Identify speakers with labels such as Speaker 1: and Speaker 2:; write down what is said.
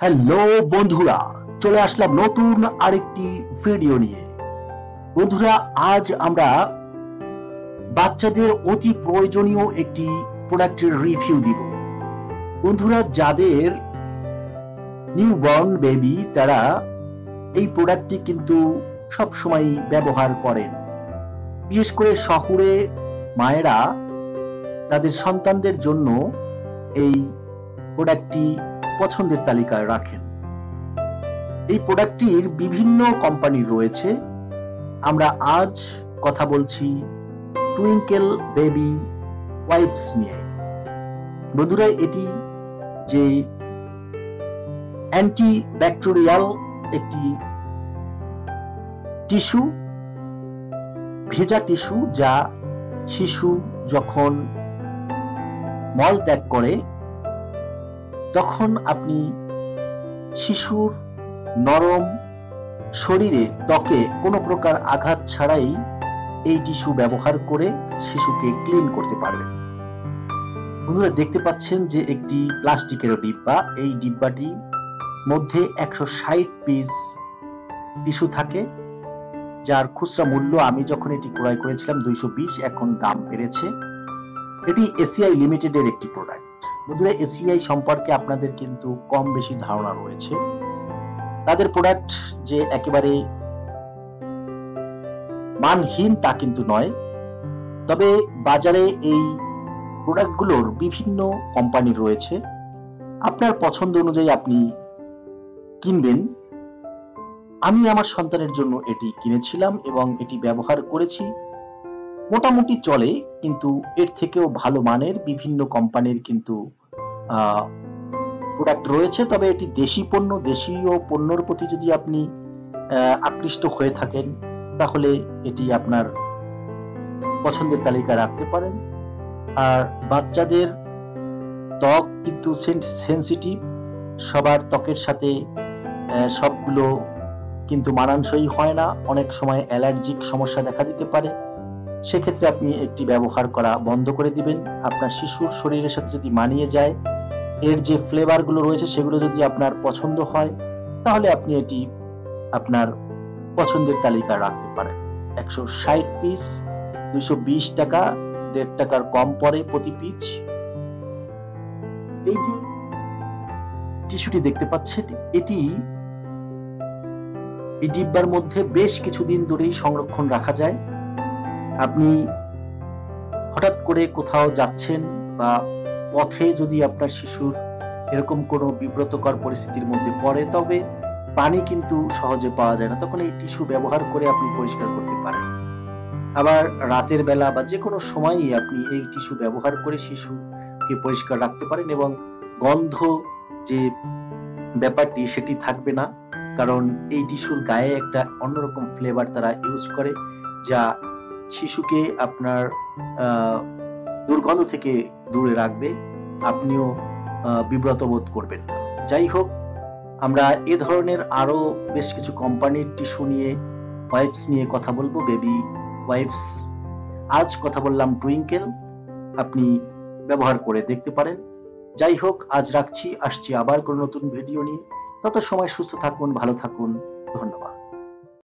Speaker 1: Hello বন্ধুরা, চলে আসলাম নতুন আরেকটি ভিডিও নিয়ে। বন্ধুরা, আজ আমরা বাচ্চাদের অতি প্রয়োজনীয় একটি প্রোডাক্টের রিভিউ দিব। বন্ধুরা, যাদের নিউবর্ন বেবি, তারা এই প্রোডাক্টটি কিন্তু সব সময় ব্যবহার করেন। বিশেষ করে শহরে মায়েরা তাদের সন্তানদের জন্য এই প্রোডাক্টটি পছন্দের তালিকায় রাখেন। এই প্রোডাক্টটির বিভিন্ন কোম্পানি রয়েছে। আমরা আজ কথা বলছি টুইঙ্কেল বেবি ওয়াইফস নিয়ে। বন্ধুরা, এটি যে অ্যান্টি ব্যাকটেরিয়াল একটি টিস্যু, ভেজা টিস্যু যা শিশু যখন মল ত্যাগ করে তখন আপনি শিশুর নরম শরীরে ত্বকে কোনো প্রকার আঘাত ছাড়াই এই টিস্যু ব্যবহার করে শিশুকে ক্লিন করতে পারবেন। বন্ধুরা, দেখতে পাচ্ছেন যে একটি প্লাস্টিকের ডিব্বা, এই ডিব্বাটি মধ্যে একশো ষাট পিস টিস্যু থাকে, যার খুচরা মূল্য আমি যখন এটি ক্রয় করেছিলাম দুইশো বিশ, এখন দাম বেড়েছে। এটি এসিআই লিমিটেডের একটি প্রোডাক্ট বন্ধুরা এসিআই সম্পর্কে আপনাদের কিন্তু কম বেশি ধারণা রয়েছে। তাদের প্রোডাক্ট যে একেবারে মানহীন তা কিন্তু নয়। তবে বাজারে এই প্রোডাক্টগুলোর বিভিন্ন কোম্পানি রয়েছে। আপনার পছন্দ অনুযায়ী আপনি কিনবেন। আমি আমার সন্তানের জন্য এটি কিনেছিলাম এবং এটি ব্যবহার করেছি। মোটামুটি চলে, কিন্তু এর থেকেও ভালো মানের বিভিন্ন কোম্পানির কিন্তু প্রোডাক্ট রয়েছে। তবে এটি দেশি পণ্য, দেশীয় পণ্যর প্রতি যদি আপনি আকৃষ্ট হয়ে থাকেন, তাহলে এটি আপনার পছন্দের তালিকায় রাখতে পারেন। আর বাচ্চাদের ত্বক কিন্তু সেন্সিটিভ সবার ত্বকের সাথে সবগুলো কিন্তু মানানসই হয় না। অনেক সময় অ্যালার্জিক সমস্যা দেখা দিতে পারে। সেক্ষেত্রে আপনি একটি ব্যবহার করা বন্ধ করে দিবেন। আপনার শিশুর শরীরের সাথে যদি মানিয়ে যায়, এর যে ফ্লেভারগুলো রয়েছে সেগুলো যদি আপনার পছন্দ হয়, তাহলে আপনি এটি আপনার পছন্দের তালিকায় রাখতে পারেন। একশো ষাট পিস দুইশো বিশ টাকা, দেড় টাকার কম পড়ে প্রতি পিস এই যে টিস্যুটি দেখতে পাচ্ছেন, এটি এই ডিব্বার মধ্যে বেশ কিছুদিন ধরেই সংরক্ষণ রাখা যায়। আপনি হঠাৎ করে কোথাও যাচ্ছেন বা পথে যদি আপনার শিশুর এরকম কোনো বিব্রতকর পরিস্থিতির মধ্যে পড়ে, তবে পানি কিন্তু সহজে পাওয়া যায় না। তখন এই টিস্যু ব্যবহার করে আপনি পরিষ্কার করতে পারেন। আবার রাতের বেলা বা যে কোনো সময়ই আপনি এই টিস্যু ব্যবহার করে শিশুকে পরিষ্কার রাখতে পারেন এবং গন্ধ যে ব্যাপারটি সেটি থাকবে না। কারণ এই টিস্যুর গায়ে একটা অন্যরকম ফ্লেভার তারা ইউজ করে, যা শিশুকে আপনার দুর্গন্ধ থেকে দূরে রাখবে, আপনিও বিব্রত বোধ করবেন না। যাই হোক, আমরা এ ধরনের আরও বেশ কিছু কোম্পানির টিস্যু নিয়ে ওয়াইফস নিয়ে কথা বলব। বেবি ওয়াইফস আজ কথা বললাম টুইঙ্কেল, আপনি ব্যবহার করে দেখতে পারেন। যাই হোক, আজ রাখছি, আসছি আবার কোনো নতুন ভিডিও নিয়ে। তত সময় সুস্থ থাকুন, ভালো থাকুন, ধন্যবাদ।